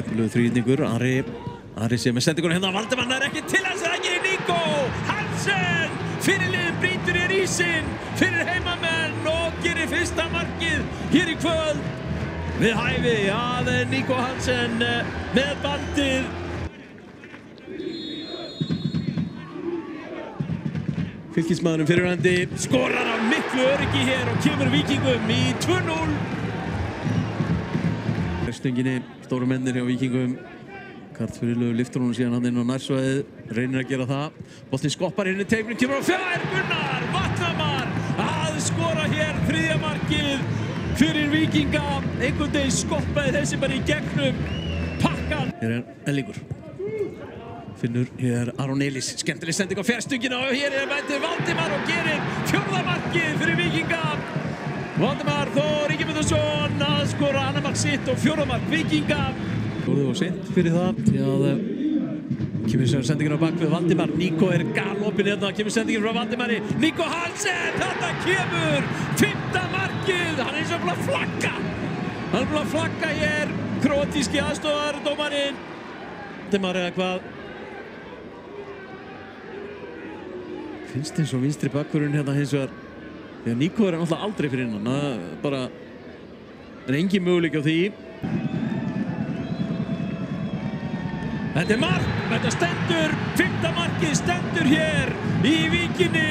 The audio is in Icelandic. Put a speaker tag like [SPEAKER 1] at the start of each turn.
[SPEAKER 1] Skemmtilegu þrýðningur, Ari, Ari sé með sendingur hérna, Valdimann er ekki til að það gerir Nico Hansen, fyrirliðin brýtur í rísin, fyrir heimamenn og gerir fyrsta markið hér í kvöld. Við hæfi að Nico Hansen eh, með bandið. Fylgismæðurum fyrirhandi skorar af miklu öryggi hér og kemur vikingum í 2-0. Restunginni, stóru mennir hjá vikingum. Kart fyrirlegu liftur hún síðan hann inn á nærsvæðið, reynir að gera það. Bóttin skoppar inn í teifnum, kemur á fjær, Gunnar, Vatnamar að skora hér þriðja markið fyrir vikinga. Einhvern veginn skoppaði þessi bara í gegnum pakkan. Hér er Ellingur. Finnur hér Aron Elís, skemmtileg sending á fjärstungina og hér er mætið Valdimar og gerir fjórðamarkið fyrir Vikinga. Valdimar Þór Ingemyndarsson annamark sitt og fjórðamark Vikinga. Góðið og sent fyrir það, því að eh, kemur sendingin á bakvið Valdimar. Níko er galopin hérna, kemur sendingin frá Valdimari. Níko Hansen, þetta kemur, fymta markið, hann er eins og að flagga. Hann er að flagga hér, kroatíski aðstofardómarinn. Valdimar eða hvað? finnst eins og vinstri bakkurinn hérna hins vegar því að Níko er náttúrulega aldrei fyrir innan það bara er engin möguleik á því. Þetta er mark, þetta stendur fymta markið stendur hér í vikinni